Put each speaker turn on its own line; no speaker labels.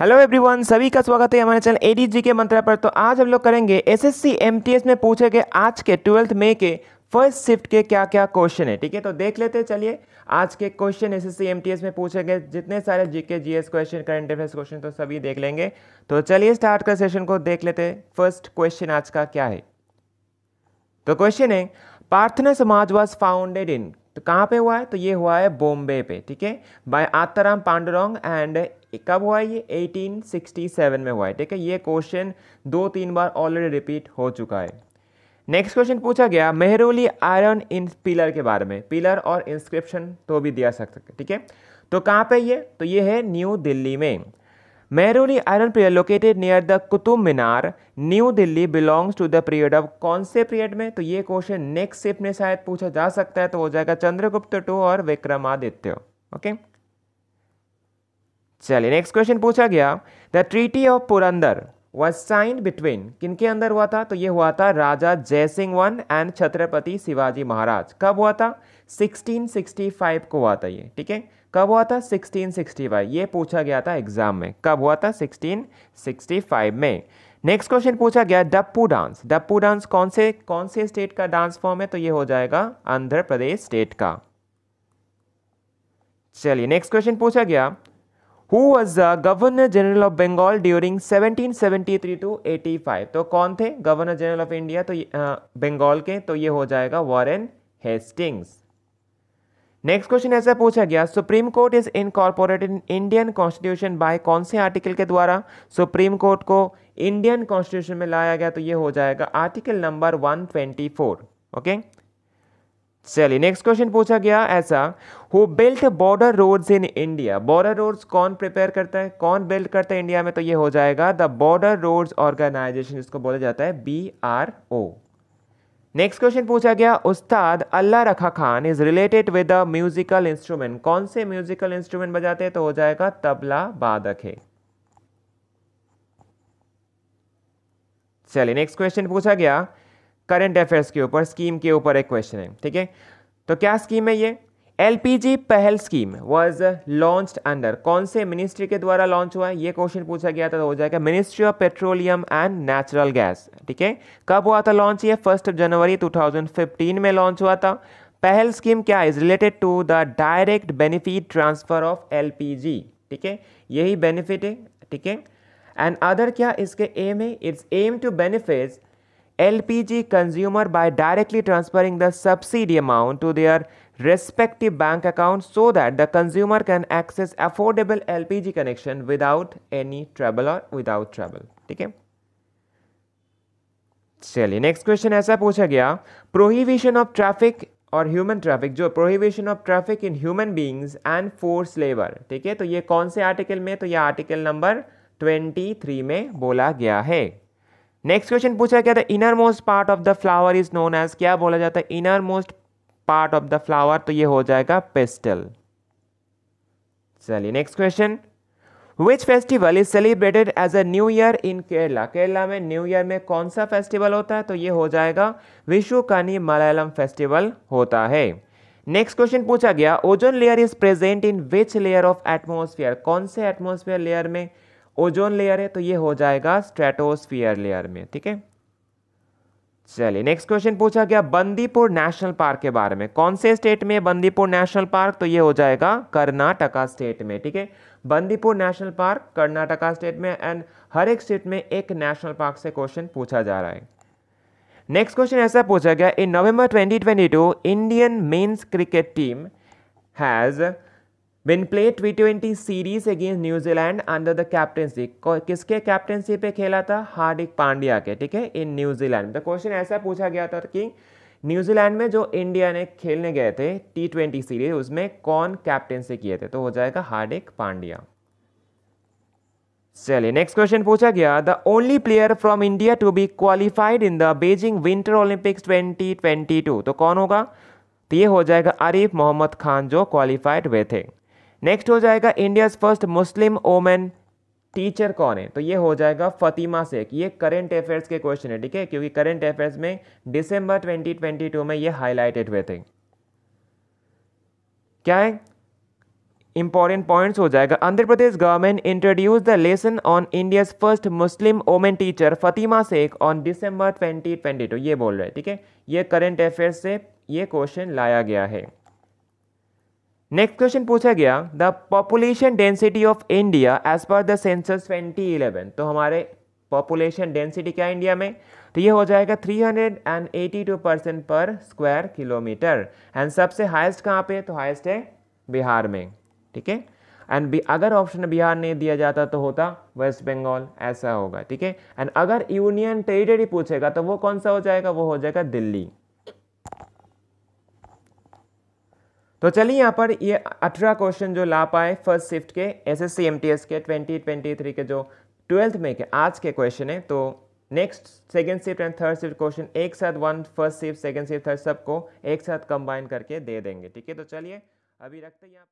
Hello everyone सभी का स्वागत है हमारे चैनल एडी जी के मंत्रा पर। तो आज हम लोग करेंगे एसएससी एमटीएस में पूछे गए आज के ट्वेल्थ मई के फ़र्स्ट शिफ्ट के क्या क्या क्वेश्चन है, ठीक है? तो देख लेते हैं, चलिए। आज के क्वेश्चन एसएससी एमटीएस में पूछे गए जितने सारे GK GS question current affairs question तो सभी देख लेंगे। तो चलिए स्टार्ट कर सेशन को देख लेते फ़र्स्ट क्वेश्चन आज का क्या है? तो क्वेश्चन है, पार्थना समाज वॉज़ फाउंडेड इन तो कहाँ पे हुआ है? तो ये हुआ है बॉम्बे पे, ठीक है? बाय आत्ताराम पांडुरंग एंड कब हुआ है ये? 1867 में हुआ है, ठीक है? ये क्वेश्चन दो तीन बार ऑलरेडी रिपीट हो चुका है। नेक्स्ट क्वेश्चन पूछा गया मेहरोली आयरन इन पिलर के बारे में। पिलर और इंस्क्रिप्शन तो भी दिया सकते ठीक है? तो कहाँ पे ये? तो ये है न्यू दिल्ली में। Mehrauli iron period located near the Qutub Minar new Delhi belongs to the period of कौन से पीरियड में। तो ये क्वेश्चन नेक्स्ट शिफ्ट में शायद पूछा जा सकता है तो हो जाएगा चंद्रगुप्त टू और विक्रमादित्य ओके चलिए नेक्स्ट क्वेश्चन पूछा गया। The treaty of Purandar was signed between किनके अंदर हुआ था? तो ये हुआ था राजा जयसिंह वन एंड छत्रपति शिवाजी महाराज। कब हुआ था? 1665 को हुआ था ये, ठीक है? कब हुआ था? 1665 ये पूछा गया था एग्ज़ाम में। कब हुआ था? 1665 में। नेक्स्ट क्वेश्चन पूछा गया डप्पू डांस डप्पू डांस कौन से कौन से स्टेट का डांस फॉर्म है? तो ये हो जाएगा आंध्र प्रदेश स्टेट का। चलिए नेक्स्ट क्वेश्चन पूछा गया who was governor general of Bengal during 1773 to 85 तो कौन थे? गवर्नर जनरल ऑफ़ इंडिया तो बंगाल के तो ये हो जाएगा वॉरेन हेस्टिंग्स नेक्स्ट क्वेश्चन ऐसा पूछा गया supreme court is incorporated in Indian constitution by कौन से आर्टिकल के द्वारा? सुप्रीम कोर्ट को इंडियन कॉन्स्टिट्यूशन में लाया गया तो ये हो जाएगा आर्टिकल नंबर 124 ओके चलिए नेक्स्ट क्वेश्चन पूछा गया, ऐसा who built border roads in India border roads कौन प्रिपेयर करता है? कौन बिल्ड करता है इंडिया में? तो ये हो जाएगा द बॉर्डर रोड्स ऑर्गेनाइजेशन जिसको बोला जाता है B R O next question पूछा गया, Ustad Allah Rakha Khan is related with the musical instrument कौन से म्यूजिकल इंस्ट्रूमेंट बजाते हैं? तो हो जाएगा, तबला बादक है। चलिए नेक्स्ट क्वेश्चन पूछा गया करंट अफेयर्स के ऊपर स्कीम के ऊपर एक क्वेश्चन है, ठीक है? तो क्या स्कीम है ये? एलपीजी पहल स्कीम वाज लॉन्च्ड अंडर कौन से मिनिस्ट्री के द्वारा लॉन्च हुआ है? ये क्वेश्चन पूछा गया था तो हो जाएगा ministry of petroleum and natural gas ठीक है? कब हुआ था लॉन्च ये? फ़र्स्ट जनवरी 2015 में लॉन्च हुआ था। पहल स्कीम क्या is related to the direct benefit transfer of LPG ठीक है? यही बेनिफिट है, ठीक है? एंड अदर क्या, इसके एम है? It's aim to benefit LPG consumer by directly transferring the subsidy amount to their respective bank accounts so that the consumer can access affordable LPG connection without any trouble or without trouble. ठीक है चलिए next question ऐसा पूछा गया prohibition of traffic और human traffic जो prohibition of traffic in human beings and force labour ठीक है तो ये कौन से आर्टिकल में तो ये आर्टिकल नंबर 23 में बोला गया है नेक्स्ट क्वेश्चन पूछा गया था inner most part of the flower is known as क्या बोला जाता है? Inner most part of the flower तो ये हो जाएगा पेस्टल चलिए next question which festival is celebrated as a new year in Kerala Kerala में न्यू ईयर में कौन सा फेस्टिवल होता है? तो ये हो जाएगा विश्व कानी मलयालम फेस्टिवल होता है। नेक्स्ट क्वेश्चन पूछा गया ozone layer is present in which layer of atmosphere कौन से एटमोस्फियर लेयर में ओजोन लेयर है तो ये हो जाएगा स्ट्रेटोस्फियर लेयर में, ठीक है? चलिए नेक्स्ट क्वेश्चन पूछा गया बंदीपुर नेशनल पार्क के बारे में। कौन से स्टेट में बंदीपुर नेशनल पार्क? तो ये हो जाएगा कर्नाटका स्टेट में, ठीक है? Bandipur national park, Karnataka state में एंड हर एक स्टेट में एक नेशनल पार्क से क्वेश्चन पूछा जा रहा है। नेक्स्ट क्वेश्चन ऐसा पूछा गया in November 2022 Indian men's cricket team has been play T twenty series against New Zealand under the captaincy किसके कैप्टनसी पे खेला था? हार्दिक पांड्या के, ठीक है? इन न्यूजीलैंड तो क्वेश्चन ऐसा पूछा गया था कि न्यूजीलैंड में जो इंडिया ने खेलने गए थे टी ट्वेंटी सीरीज़ उसमें कौन कैप्टनसी किए थे? तो हो जाएगा हार्दिक पांड्या। चलिए नेक्स्ट क्वेश्चन पूछा गया। The only player from India to be qualified in the Beijing winter Olympics 2022 तो कौन होगा? तो ये हो जाएगा आरिफ मोहम्मद खान जो क्वालिफाइड हुए थे। नेक्स्ट हो जाएगा India's first Muslim woman teacher कौन है? तो ये हो जाएगा फतिमा शेख ये करंट अफेयर्स के क्वेश्चन है, ठीक है? क्योंकि करंट अफेयर्स में दिसंबर 2022 में ये हाईलाइटेड हुए थे। क्या है? इंपॉर्टेंट पॉइंट्स हो जाएगा। Andhra Pradesh government introduce the lesson on India's first Muslim woman teacher Fatima Shaikh on December 2022 ये बोल रहे हैं, ठीक है? ये करंट अफेयर्स से ये क्वेश्चन लाया गया है। नेक्स्ट क्वेश्चन पूछा गया the population density of India as per the census 2011 तो हमारे पॉपुलेशन डेंसिटी क्या है इंडिया में? तो ये हो जाएगा 382 percent per square kilometre and सबसे हाईएस्ट कहाँ पे? तो हाईएस्ट है बिहार में, ठीक है? एंड अगर ऑप्शन बिहार नहीं दिया जाता तो होता वेस्ट बंगाल ऐसा होगा, ठीक है? एंड अगर यूनियन टेरिटरी पूछेगा तो वो कौन सा हो जाएगा? वो हो जाएगा दिल्ली। तो चलिए यहाँ पर ये अठारह क्वेश्चन जो ला पाए फ़र्स्ट शिफ्ट के S S C M T S के ट्वेंटी ट्वेंटी थ्री के जो ट्वेल्थ में के, आज के क्वेश्चन है। तो next second shift and third shift question एक साथ one first shift second shift third सबको एक साथ कंबाइन करके दे देंगे। ठीक है तो चलिए, अभी रखते हैं यहाँ पे।